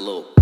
Look.